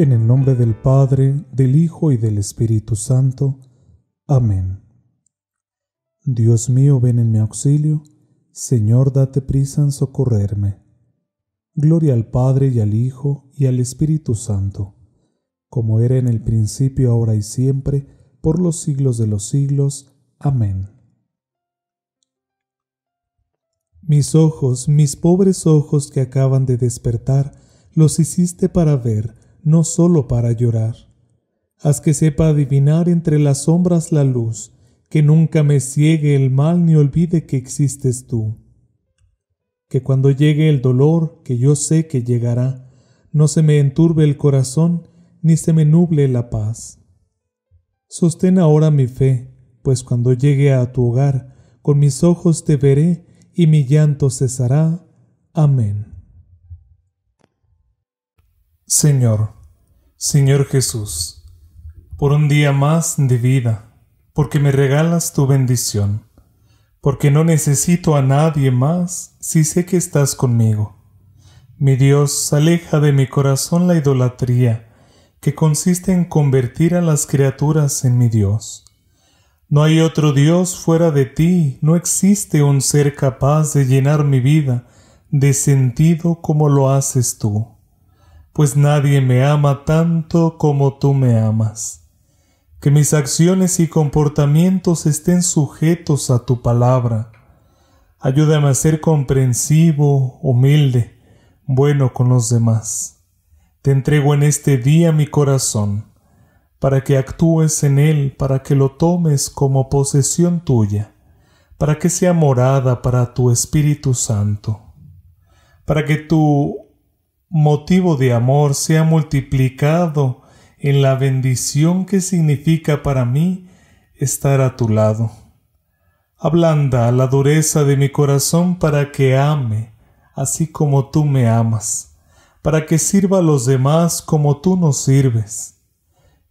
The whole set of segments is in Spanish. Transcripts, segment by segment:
En el nombre del Padre, del Hijo y del Espíritu Santo. Amén. Dios mío, ven en mi auxilio. Señor, date prisa en socorrerme. Gloria al Padre y al Hijo y al Espíritu Santo, como era en el principio, ahora y siempre, por los siglos de los siglos. Amén. Mis ojos, mis pobres ojos que acaban de despertar, los hiciste para ver no solo para llorar. Haz que sepa adivinar entre las sombras la luz, que nunca me ciegue el mal ni olvide que existes tú. Que cuando llegue el dolor, que yo sé que llegará, no se me enturbe el corazón ni se me nuble la paz. Sostén ahora mi fe, pues cuando llegue a tu hogar, con mis ojos te veré y mi llanto cesará. Amén. Señor, Señor Jesús, por un día más de vida, porque me regalas tu bendición, porque no necesito a nadie más si sé que estás conmigo. Mi Dios, aleja de mi corazón la idolatría, que consiste en convertir a las criaturas en mi Dios. No hay otro Dios fuera de ti, no existe un ser capaz de llenar mi vida de sentido como lo haces tú pues nadie me ama tanto como tú me amas. Que mis acciones y comportamientos estén sujetos a tu palabra. Ayúdame a ser comprensivo, humilde, bueno con los demás. Te entrego en este día mi corazón, para que actúes en él, para que lo tomes como posesión tuya, para que sea morada para tu Espíritu Santo, para que tu motivo de amor sea multiplicado en la bendición que significa para mí estar a tu lado. Ablanda la dureza de mi corazón para que ame, así como tú me amas, para que sirva a los demás como tú nos sirves.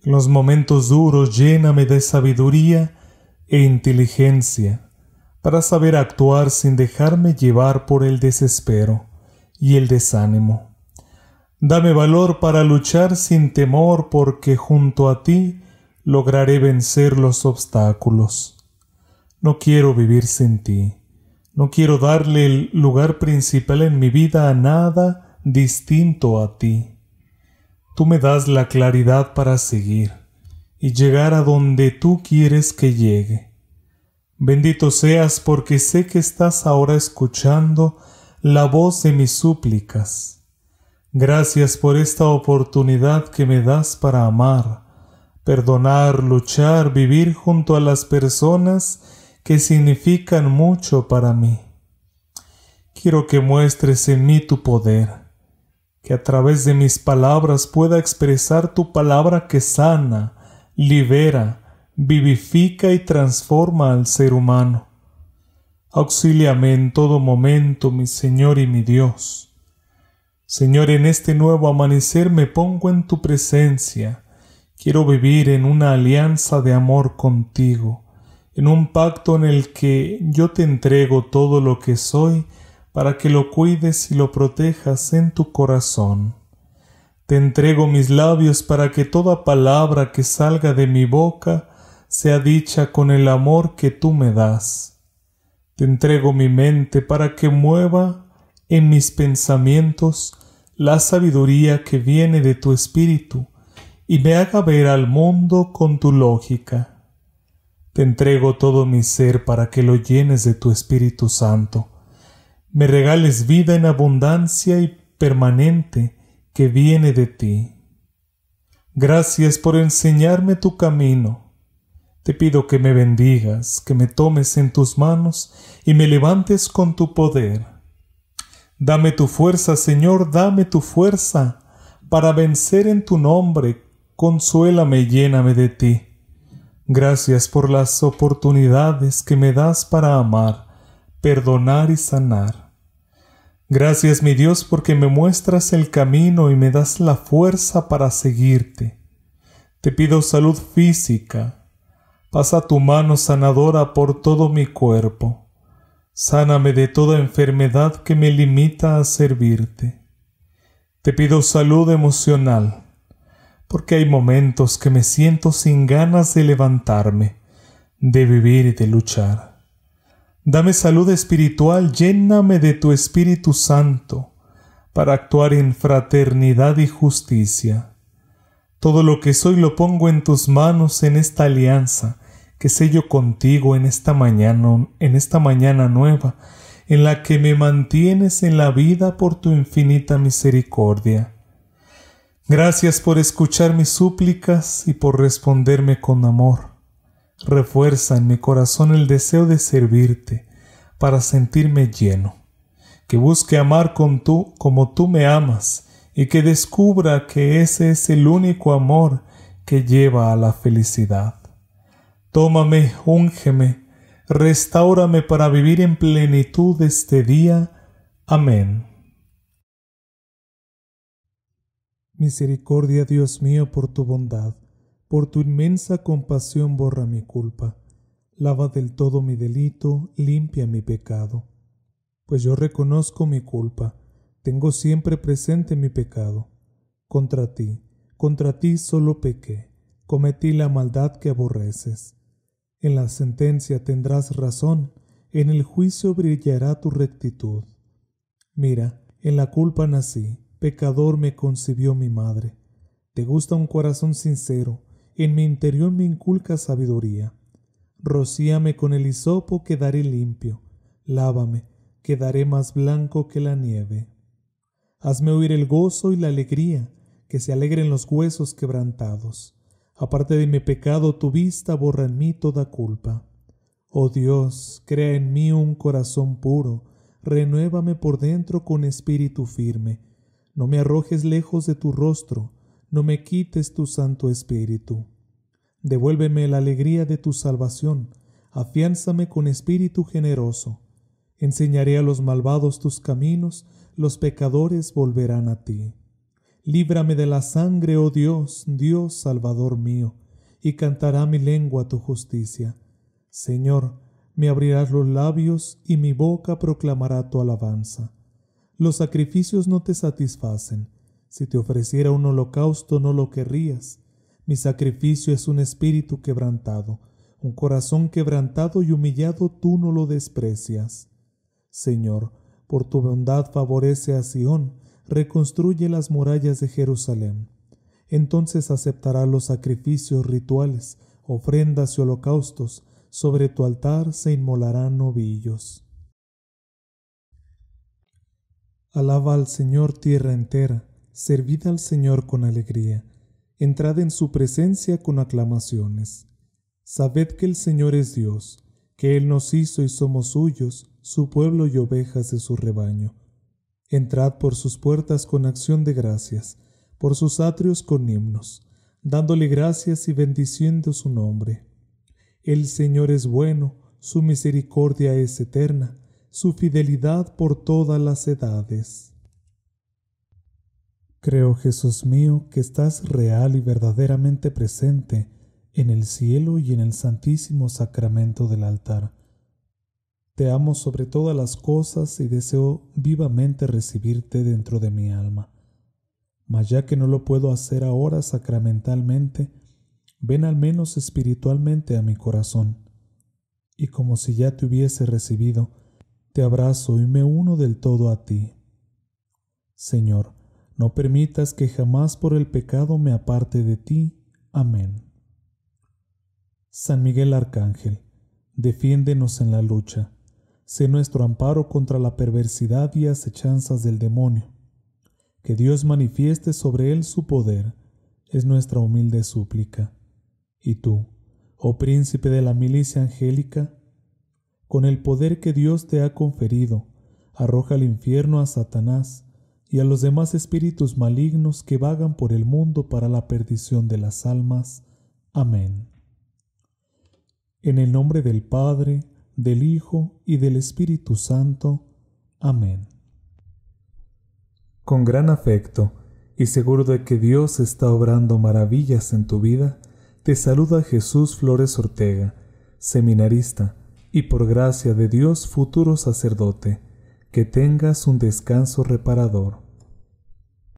En los momentos duros lléname de sabiduría e inteligencia, para saber actuar sin dejarme llevar por el desespero y el desánimo. Dame valor para luchar sin temor porque junto a ti lograré vencer los obstáculos. No quiero vivir sin ti. No quiero darle el lugar principal en mi vida a nada distinto a ti. Tú me das la claridad para seguir y llegar a donde tú quieres que llegue. Bendito seas porque sé que estás ahora escuchando la voz de mis súplicas Gracias por esta oportunidad que me das para amar, perdonar, luchar, vivir junto a las personas que significan mucho para mí. Quiero que muestres en mí tu poder, que a través de mis palabras pueda expresar tu palabra que sana, libera, vivifica y transforma al ser humano. Auxíliame en todo momento, mi Señor y mi Dios Señor, en este nuevo amanecer me pongo en tu presencia. Quiero vivir en una alianza de amor contigo, en un pacto en el que yo te entrego todo lo que soy para que lo cuides y lo protejas en tu corazón. Te entrego mis labios para que toda palabra que salga de mi boca sea dicha con el amor que tú me das. Te entrego mi mente para que mueva en mis pensamientos la sabiduría que viene de tu espíritu y me haga ver al mundo con tu lógica. Te entrego todo mi ser para que lo llenes de tu Espíritu Santo. Me regales vida en abundancia y permanente que viene de ti. Gracias por enseñarme tu camino. Te pido que me bendigas, que me tomes en tus manos y me levantes con tu poder Dame tu fuerza, Señor, dame tu fuerza para vencer en tu nombre. Consuélame y lléname de ti. Gracias por las oportunidades que me das para amar, perdonar y sanar. Gracias, mi Dios, porque me muestras el camino y me das la fuerza para seguirte. Te pido salud física. Pasa tu mano sanadora por todo mi cuerpo Sáname de toda enfermedad que me limita a servirte. Te pido salud emocional. porque hay momentos que me siento sin ganas de levantarme, de vivir y de luchar. Dame salud espiritual, lléname de tu Espíritu Santo, para actuar en fraternidad y justicia. Todo lo que soy lo pongo en tus manos en esta alianza que sello contigo en esta mañana, en esta mañana nueva, en la que me mantienes en la vida por tu infinita misericordia. Gracias por escuchar mis súplicas y por responderme con amor. Refuerza en mi corazón el deseo de servirte para sentirme lleno, que busque amar con tú como tú me amas y que descubra que ese es el único amor que lleva a la felicidad. Tómame, úngeme, restaurame para vivir en plenitud este día. Amén. Misericordia, Dios mío, por tu bondad, por tu inmensa compasión borra mi culpa, lava del todo mi delito, limpia mi pecado. Pues yo reconozco mi culpa, tengo siempre presente mi pecado. Contra ti, contra ti solo pequé, cometí la maldad que aborreces. En la sentencia tendrás razón, en el juicio brillará tu rectitud. Mira, en la culpa nací, pecador me concibió mi madre. Te gusta un corazón sincero, en mi interior me inculca sabiduría. Rocíame con el hisopo, quedaré limpio. Lávame, quedaré más blanco que la nieve. Hazme oír el gozo y la alegría, que se alegren los huesos quebrantados. Aparte de mi pecado, tu vista borra en mí toda culpa. Oh Dios, crea en mí un corazón puro, renuévame por dentro con espíritu firme. No me arrojes lejos de tu rostro, no me quites tu santo espíritu. Devuélveme la alegría de tu salvación, afiánzame con espíritu generoso. Enseñaré a los malvados tus caminos, los pecadores volverán a ti. Líbrame de la sangre, oh Dios, Dios Salvador mío, y cantará mi lengua tu justicia. Señor, me abrirás los labios y mi boca proclamará tu alabanza. Los sacrificios no te satisfacen. Si te ofreciera un holocausto no lo querrías. Mi sacrificio es un espíritu quebrantado, un corazón quebrantado y humillado tú no lo desprecias. Señor, por tu bondad favorece a Sión, reconstruye las murallas de Jerusalén. Entonces aceptará los sacrificios rituales, ofrendas y holocaustos, sobre tu altar se inmolarán novillos. Alaba al Señor tierra entera, servid al Señor con alegría, entrad en su presencia con aclamaciones. Sabed que el Señor es Dios, que Él nos hizo y somos suyos, su pueblo y ovejas de su rebaño. Entrad por sus puertas con acción de gracias, por sus atrios con himnos, dándole gracias y bendiciendo su nombre. El Señor es bueno, su misericordia es eterna, su fidelidad por todas las edades. Creo, Jesús mío, que estás real y verdaderamente presente en el cielo y en el santísimo sacramento del altar te amo sobre todas las cosas y deseo vivamente recibirte dentro de mi alma. Mas ya que no lo puedo hacer ahora sacramentalmente, ven al menos espiritualmente a mi corazón. Y como si ya te hubiese recibido, te abrazo y me uno del todo a ti. Señor, no permitas que jamás por el pecado me aparte de ti. Amén. San Miguel Arcángel, defiéndenos en la lucha sé nuestro amparo contra la perversidad y acechanzas del demonio. Que Dios manifieste sobre él su poder, es nuestra humilde súplica. Y tú, oh príncipe de la milicia angélica, con el poder que Dios te ha conferido, arroja al infierno a Satanás y a los demás espíritus malignos que vagan por el mundo para la perdición de las almas. Amén. En el nombre del Padre, del Hijo y del Espíritu Santo. Amén. Con gran afecto y seguro de que Dios está obrando maravillas en tu vida, te saluda Jesús Flores Ortega, seminarista y por gracia de Dios futuro sacerdote. Que tengas un descanso reparador.